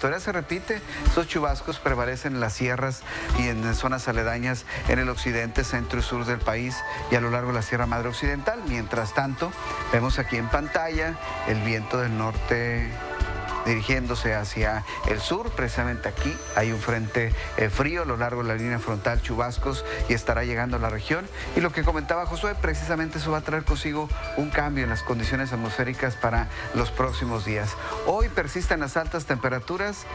historia se repite. Esos chubascos prevalecen en las sierras y en zonas aledañas en el occidente, centro y sur del país y a lo largo de la Sierra Madre Occidental. Mientras tanto, vemos aquí en pantalla el viento del norte dirigiéndose hacia el sur, precisamente aquí hay un frente eh, frío a lo largo de la línea frontal, chubascos y estará llegando a la región. Y lo que comentaba Josué, precisamente eso va a traer consigo un cambio en las condiciones atmosféricas para los próximos días. Hoy persisten las altas temperaturas.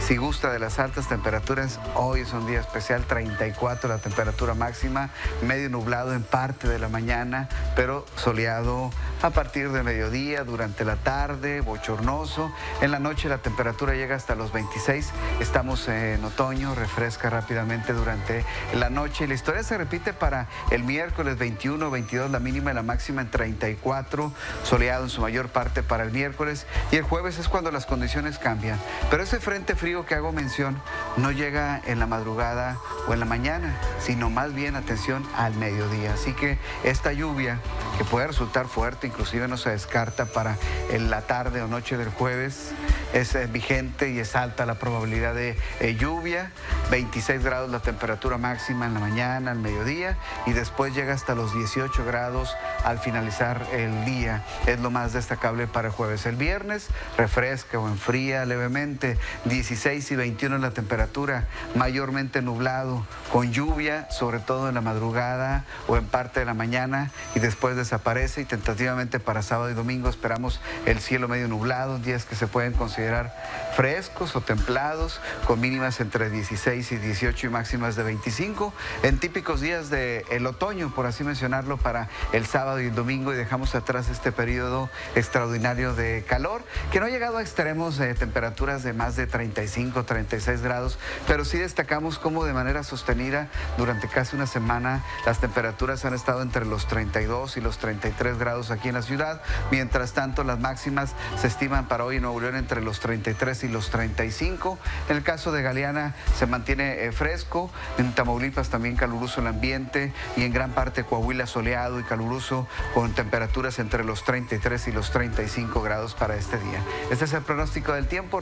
Si gusta de las altas temperaturas, hoy es un día especial, 34 la temperatura máxima, medio nublado en parte de la mañana, pero soleado a partir de mediodía, durante la tarde, bochornoso. En la noche la temperatura llega hasta los 26. Estamos en otoño, refresca rápidamente durante la noche. La historia se repite para el miércoles 21, 22, la mínima y la máxima en 34, soleado en su mayor parte para el miércoles. Y el jueves es cuando las condiciones cambian. Pero ese frente frío que hago mención no llega en la madrugada o en la mañana, sino más bien, atención, al mediodía. Así que esta lluvia, que puede resultar fuerte, inclusive no se descarta para la tarde o noche del jueves, es vigente y es alta la probabilidad de eh, lluvia, 26 grados la temperatura máxima en la mañana, al mediodía y después llega hasta los 18 grados al finalizar el día. Es lo más destacable para el jueves. El viernes refresca o enfría levemente, 16 y 21 la temperatura, mayormente nublado, con lluvia, sobre todo en la madrugada o en parte de la mañana y después desaparece y tentativamente para sábado y domingo esperamos el cielo medio nublado, días que se pueden considerar frescos o templados, con mínimas entre 16 y 18 y máximas de 25, en típicos días del otoño, por así mencionarlo, para el sábado y el domingo, y dejamos atrás este periodo extraordinario de calor, que no ha llegado a extremos de temperaturas de más de 35, 36 grados, pero sí destacamos cómo de manera sostenida durante casi una semana las temperaturas han estado entre los 32 y los 33 grados aquí en la ciudad, mientras tanto las máximas se estiman para hoy en Nuevo entre los 33 y los 35. En el caso de Galeana se mantiene eh, fresco, en Tamaulipas también caluroso el ambiente y en gran parte Coahuila soleado y caluroso con temperaturas entre los 33 y los 35 grados para este día. Este es el pronóstico del tiempo.